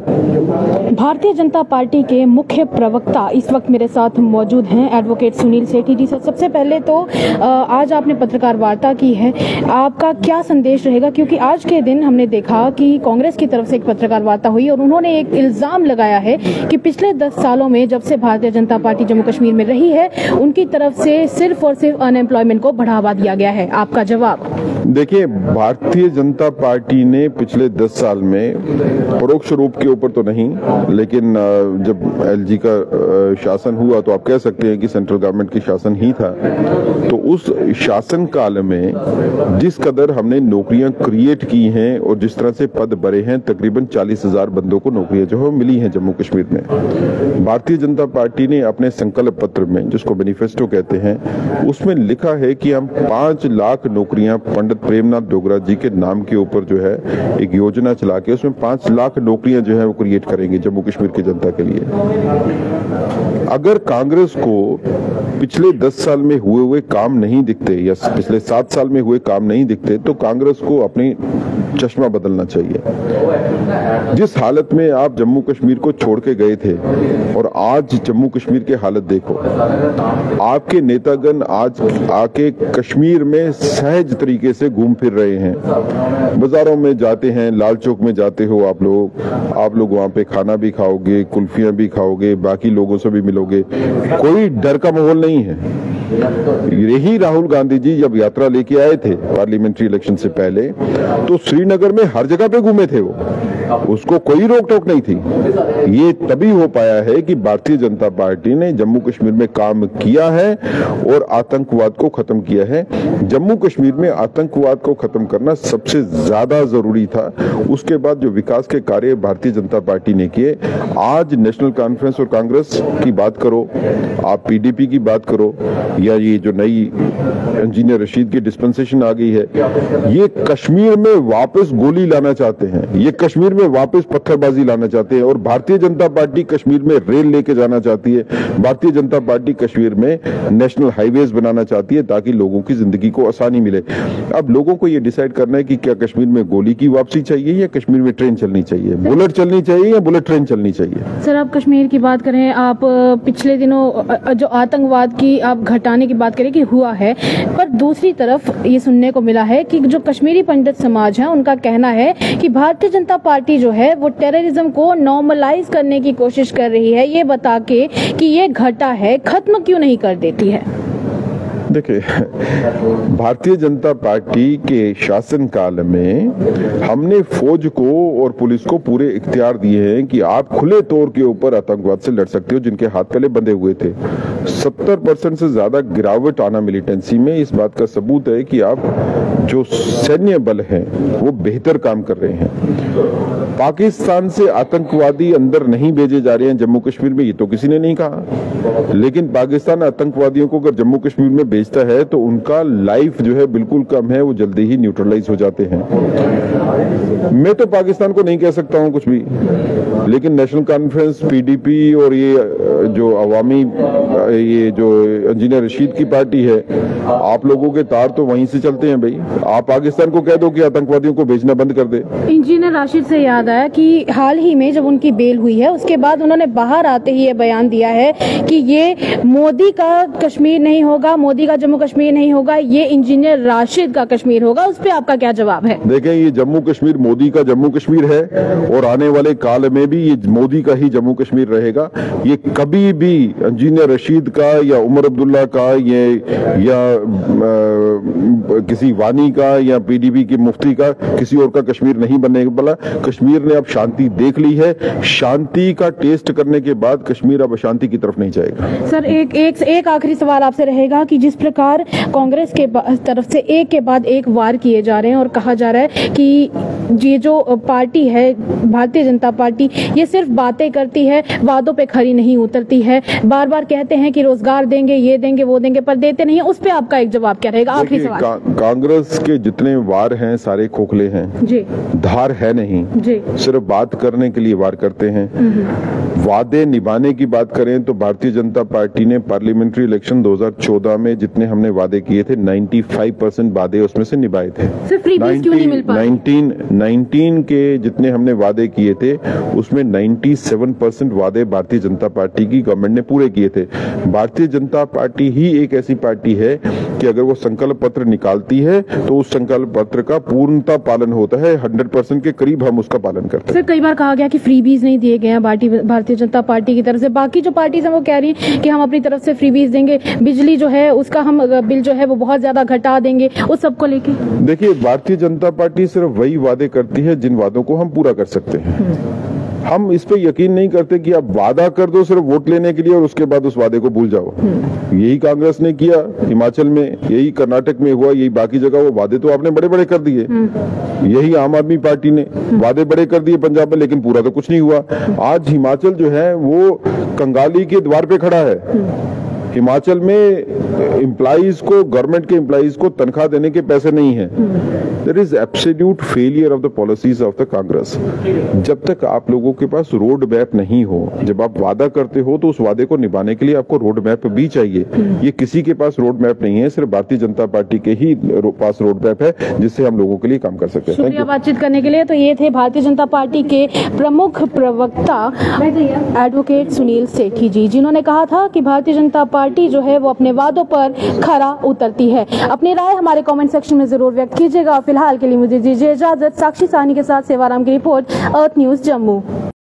Bharatiya Janata party के मुख्य प्रवक्ता इस वक्त मेरे साथ मौजूद हैं एडवोकेट सुनील सेठी जी सर। सबसे पहले तो आज आपने पत्रकार वार्ता की है। आपका क्या संदेश रहेगा? क्योंकि आज के दिन हमने देखा कि कांग्रेस की तरफ़ से एक पत्रकार वार्ता हुई और उन्होंने एक इल्ज़ाम लगाया है कि पिछले दस सालों में जब से भारतीय जनता पार्टी जम्मू कश्मीर में रही है, उनकी तरफ़ से सिर्फ़ और सिर्फ़ अनएम्प्लॉयमेंट को बढ़ावा दिया गया है। आपका जवाब? देखिए, भारतीय जनता पार्टी ने पिछले 10 साल में परोक्ष रूप के ऊपर तो नहीं, लेकिन जब एलजी का शासन हुआ तो आप कह सकते हैं कि सेंट्रल गवर्नमेंट की शासन ही था। तो उस शासन काल में जिस कदर हमने नौकरियाँ क्रिएट की हैं और जिस तरह से पद भरे हैं, तकरीबन चालीस हज़ार बंदों को नौकरियाँ जो है मिली हैं जम्मू कश्मीर में। भारतीय जनता पार्टी ने अपने संकल्प पत्र में, जिसको मैनिफेस्टो कहते हैं, उसमें लिखा है कि हम पाँच लाख नौकरियाँ पंडित प्रेमनाथ डोगरा जी के नाम के ऊपर जो है एक योजना चला के उसमें पाँच लाख नौकरियाँ जो है वो क्रिएट करेंगे जम्मू कश्मीर की जनता के लिए। अगर कांग्रेस को पिछले दस साल में हुए हुए काम नहीं दिखते या पिछले सात साल में हुए काम नहीं दिखते तो कांग्रेस को अपनी चश्मा बदलना चाहिए। जिस हालत में आप जम्मू कश्मीर को छोड़ के गए थे और आज जम्मू कश्मीर की हालत देखो, आपके नेतागण आज आके कश्मीर में सहज तरीके से घूम फिर रहे हैं। बाजारों में जाते हैं लाल चौक में जाते हो आप लोग आप लोग वहाँ पे खाना भी खाओगे, कुल्फियाँ भी खाओगे, बाकी लोगों से भी मिलोगे, कोई डर का माहौल नहीं है। यही राहुल गांधी जी जब यात्रा लेके आए थे पार्लियामेंट्री इलेक्शन से पहले तो श्रीनगर में हर जगह पे घूमे थे वो। उसको कोई रोक टोक नहीं थी। ये तभी हो पाया है कि भारतीय जनता पार्टी ने जम्मू कश्मीर में काम किया है और आतंकवाद को खत्म किया है। जम्मू कश्मीर में आतंकवाद को खत्म करना सबसे ज़्यादा ज़रूरी था। उसके बाद जो विकास के कार्य भारतीय जनता पार्टी ने किए, आज नेशनल कॉन्फ्रेंस और कांग्रेस की बात करो, आप पीडीपी की बात करो या ये जो नई इंजीनियर रशीद की डिस्पेंसेशन आ गई है, ये कश्मीर में वापस गोली लाना चाहते हैं। ये कश्मीर में वापस पत्थरबाजी लाना चाहते हैं और भारतीय जनता पार्टी कश्मीर में रेल लेके जाना चाहती है। भारतीय जनता पार्टी कश्मीर में नेशनल हाईवेज बनाना चाहती है ताकि लोगों की ज़िंदगी को आसानी मिले। अब लोगों को ये डिसाइड करना है कि क्या कश्मीर में गोली की वापसी चाहिए या कश्मीर में ट्रेन चलनी चाहिए? बुलेट चलनी चाहिए या बुलेट ट्रेन चलनी चाहिए? सर, आप कश्मीर की बात करें, आप पिछले दिनों जो आतंकवाद की आप घटाने की बात करें कि हुआ है, पर दूसरी तरफ़ ये सुनने को मिला है कि जो कश्मीरी पंडित समाज है, उनका कहना है कि भारतीय जनता पार्टी जो है, वो टेररिज्म को नॉर्मलाइज करने की कोशिश कर रही है। ये बता के कि ये घटा है, खत्म क्यों नहीं कर देती है? देखिए, भारतीय जनता पार्टी के शासन काल में हमने फौज को और पुलिस को पूरे इख्तियार दिए हैं कि आप खुले तौर के ऊपर आतंकवाद से लड़ सकते हो, जिनके हाथ पहले बंधे हुए थे। 70 परसेंट से ज़्यादा गिरावट आना मिलिटेंसी में इस बात का सबूत है कि आप जो सैन्य बल हैं, वो बेहतर काम कर रहे हैं। पाकिस्तान से आतंकवादी अंदर नहीं भेजे जा रहे हैं जम्मू कश्मीर में, ये तो किसी ने नहीं कहा। लेकिन पाकिस्तान आतंकवादियों को अगर जम्मू कश्मीर में भेजता है तो उनका लाइफ जो है बिल्कुल कम है, वो जल्दी ही न्यूट्रलाइज हो जाते हैं। मैं तो पाकिस्तान को नहीं कह सकता हूँ कुछ भी। लेकिन नेशनल कॉन्फ्रेंस पीडीपी और ये जो अवामी ये जो इंजीनियर रशीद की पार्टी है आप लोगों के तार तो वहीं से चलते हैं भाई। आप पाकिस्तान को कह दो कि आतंकवादियों को भेजना बंद कर दे। इंजीनियर राशिद से याद आया कि हाल ही में जब उनकी बेल हुई है उसके बाद उन्होंने बाहर आते ही ये बयान दिया है कि ये मोदी का कश्मीर नहीं होगा मोदी का जम्मू कश्मीर नहीं होगा ये इंजीनियर राशिद का कश्मीर होगा। उस पर आपका क्या जवाब है? देखें ये जम्मू कश्मीर मोदी का जम्मू कश्मीर है और आने वाले काल में भी ये मोदी का ही जम्मू कश्मीर रहेगा। ये कभी भी इंजीनियर रशीद का या उमर अब्दुल्ला का ये, या किसी वानी का या पीडीपी की मुफ्ती का किसी और का कश्मीर नहीं बनने वाला कश्मीर ने अब शांति देख ली है। शांति का टेस्ट करने के बाद कश्मीर अब अशांति की तरफ़ नहीं जाएगा। सर, एक एक एक आखिरी सवाल आपसे रहेगा कि जिस प्रकार कांग्रेस के तरफ़ से एक के बाद एक वार किए जा रहे हैं और कहा जा रहा है कि ये जो पार्टी है भारतीय जनता पार्टी ये सिर्फ़ बातें करती है वादों पे खरी नहीं उतरती है। बार बार कहते हैं कि रोज़गार देंगे ये देंगे वो देंगे पर देते नहीं है। उस पर आपका एक जवाब क्या रहेगा? आखिरी सवाल। का, कांग्रेस के जितने वार हैं सारे खोखले हैं। जी। धार है नहीं। जी। सिर्फ़ बात करने के लिए वार करते हैं। वादे निभाने की बात करें तो भारतीय जनता पार्टी ने पार्लियामेंट्री इलेक्शन 2014 में जितने हमने वादे किए थे 95 परसेंट वादे उसमें से निभाए थे। सिर्फ़ फ्री बीस क्यों नहीं मिल पा रहे? 19 19 के जितने हमने वादे किए थे, उसमें 97 परसेंट वादे भारतीय जनता पार्टी की गवर्नमेंट ने पूरे किए थे। भारतीय जनता पार्टी ही एक ऐसी पार्टी है कि अगर वो संकल्प पत्र निकालती है तो उस संकल्प पत्र का पूर्णता पालन होता है। 100 परसेंट के करीब हम उसका पालन करते हैं। सर कई बार कहा गया कि फ्रीबीज नहीं दिए गए हैं भारतीय भारतीय जनता पार्टी की तरफ़ से। बाकी जो पार्टीज़ हैं वो कह रही हैं कि हम अपनी तरफ़ से फ्रीबीज देंगे। बिजली जो है उसका हम बिल जो है वो बहुत ज़्यादा घटा देंगे। उस सबको लेके। देखिए भारतीय जनता पार्टी सिर्फ़ वही वादे करती है जिन वादों को हम पूरा कर सकते हैं। हम इस पे यकीन नहीं करते कि आप वादा कर दो सिर्फ़ वोट लेने के लिए और उसके बाद उस वादे को भूल जाओ। यही कांग्रेस ने किया, हिमाचल में, यही कर्नाटक में हुआ, यही बाकी जगह वो वादे तो आपने बड़े बड़े कर दिए। यही आम आदमी पार्टी ने वादे बड़े कर दिए पंजाब में, लेकिन पूरा तो कुछ नहीं हुआ। आज हिमाचल जो है, वो कंगाली के द्वार पे खड़ा है। हिमाचल में एम्प्लॉइज को गवर्नमेंट के एम्प्लॉइज को तनख्वाह देने के पैसे नहीं है। There is absolute failure of the policies of the Congress जब तक आप लोगों के पास रोड मैप नहीं हो जब आप वादा करते हो तो उस वादे को निभाने के लिए आपको रोड मैप भी चाहिए। ये किसी के पास रोड मैप नहीं है सिर्फ़ भारतीय जनता पार्टी के ही पास रोड मैप है जिससे हम लोगों के लिए काम कर सकते हैं। बातचीत करने के लिए। तो ये थे भारतीय जनता पार्टी के प्रमुख प्रवक्ता एडवोकेट सुनील सेठी जी जिन्होंने कहा था कि भारतीय जनता पार्टी जो है वो अपने वादों पर खरा उतरती है। अपनी राय हमारे कमेंट सेक्शन में ज़रूर व्यक्त कीजिएगा फ़िलहाल के लिए मुझे दीजिए इजाज़त। साक्षी सानी के साथ सेवाराम की रिपोर्ट अर्थ न्यूज़ जम्मू।